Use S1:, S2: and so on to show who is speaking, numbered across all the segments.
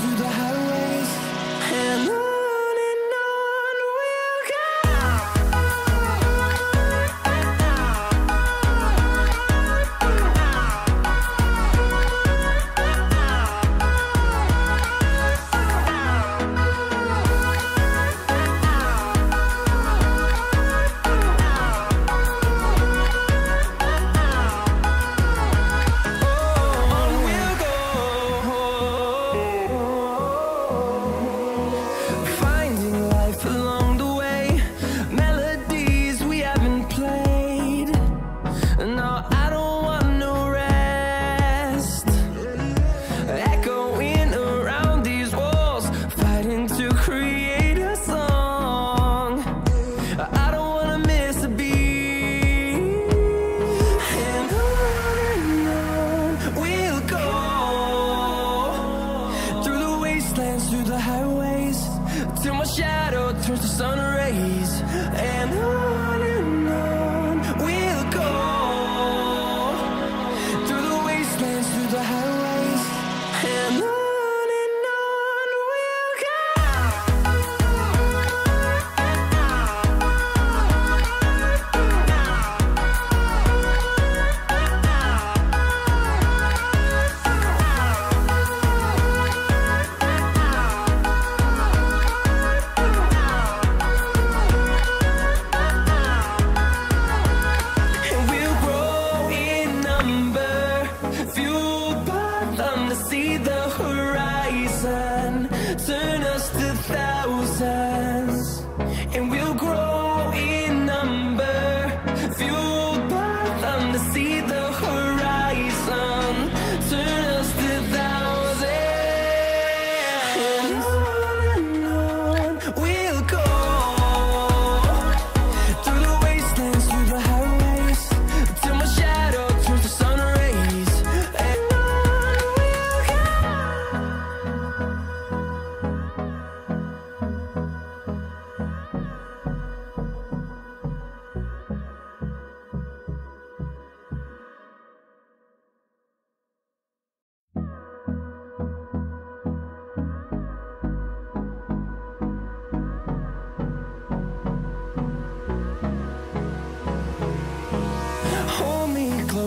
S1: through the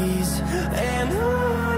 S1: and I